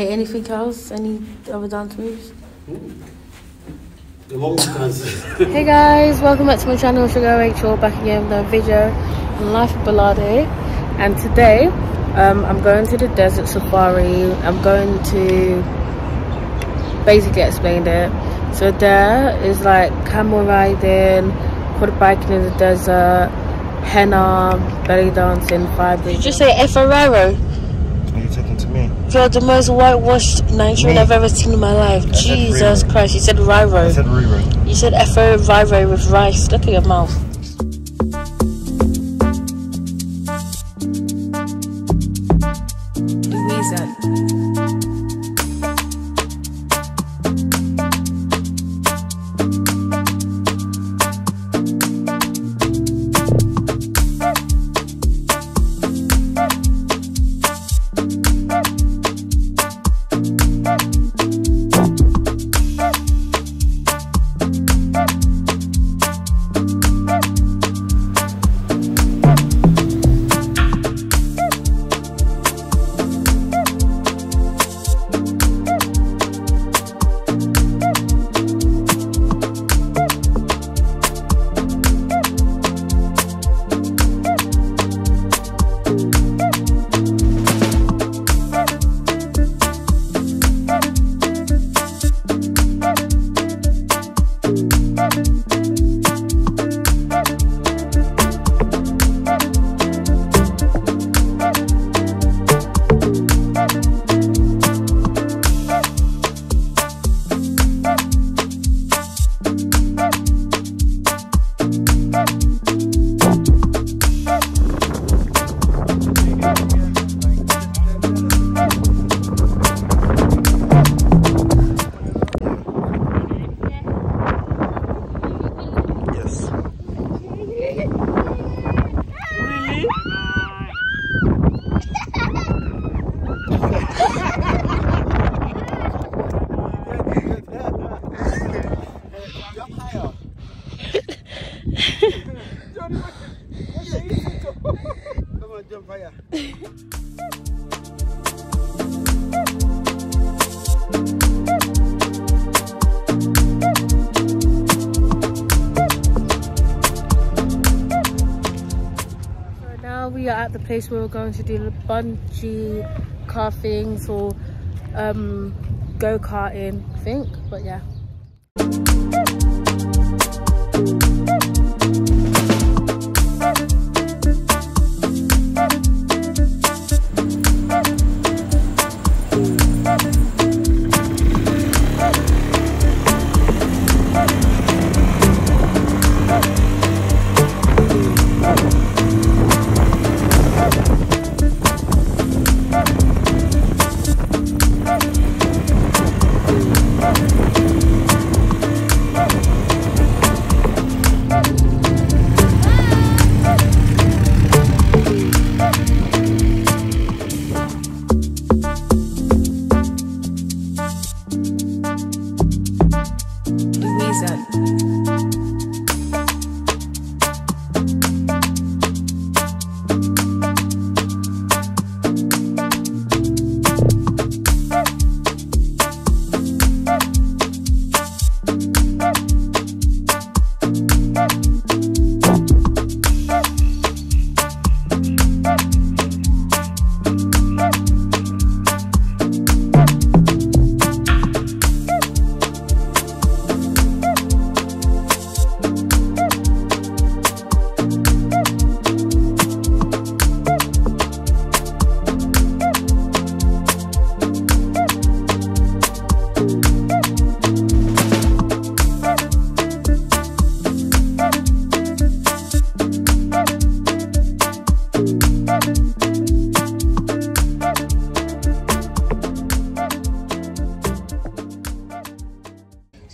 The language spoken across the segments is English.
Okay, anything else? Any other dance moves? The one. Hey guys, welcome back to my channel, Sugar Rachel, back again with another video on Life of Bolade. And today, um, I'm going to the desert safari. I'm going to basically explain it. So there is like camel riding, quad biking in the desert, henna, belly dancing, fire Did you just say Ferrero? You talking to me? You're the most whitewashed Nigerian Me? I've ever seen in my life. said Jesus Christ, you said Riro. I said rerun. You said Efo Riro with rice. Look at your mouth. Place where we're going to do bungee car things or um, go karting, I think. But yeah.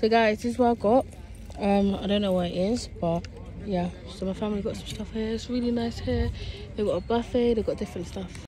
So guys, this is what I got. Um, I don't know what it is, but yeah. So my family got some stuff here. It's really nice here. They've got a buffet. They've got different stuff.